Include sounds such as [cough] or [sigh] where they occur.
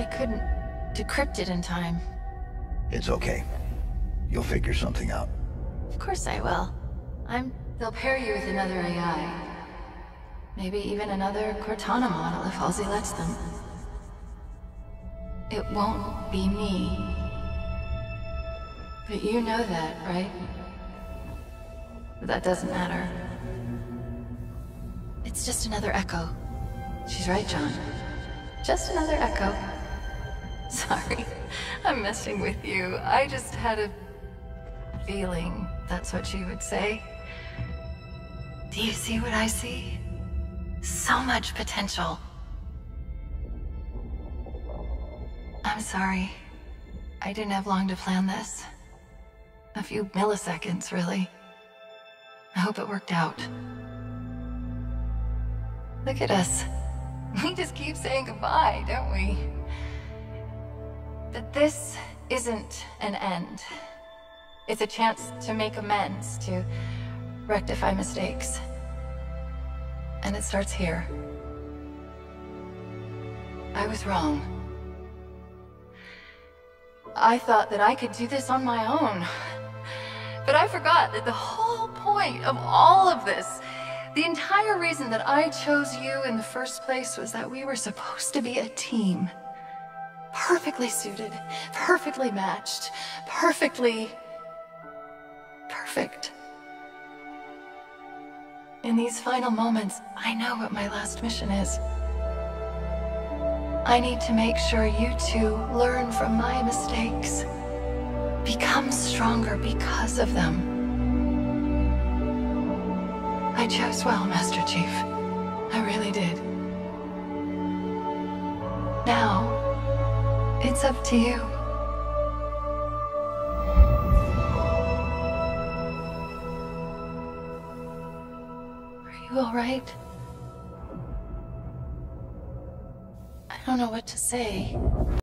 I couldn't decrypt it in time. It's okay. You'll figure something out. Of course I will. I'm... They'll pair you with another AI. Maybe even another Cortana model if Halsey lets them. It won't be me. But you know that, right? But that doesn't matter. It's just another echo. She's right, John. Just another echo. [laughs] Sorry, I'm messing with you. I just had a feeling that's what she would say. Do you see what I see? So much potential. I'm sorry. I didn't have long to plan this. A few milliseconds, really. I hope it worked out. Look at us. [laughs] We just keep saying goodbye, don't we? But this isn't an end. It's a chance to make amends, to rectify mistakes. And it starts here. I was wrong. I thought that I could do this on my own. But I forgot that the whole point of all of this, the entire reason that I chose you in the first place was that we were supposed to be a team. Perfectly suited, perfectly matched, perfectly... perfect. In these final moments, I know what my last mission is. I need to make sure you two learn from my mistakes. Become stronger because of them. I chose well, Master Chief. I really did. Now, it's up to you. Are you alright? I don't know what to say.